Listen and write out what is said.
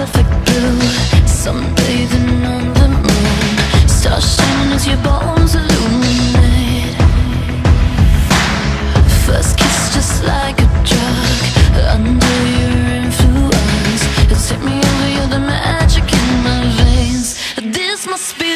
perfect blue. Sunbathing on the moon. Stars shining as your bones illuminate. First kiss just like a drug. Under your influence. You take me over, you're the magic in my veins. This must be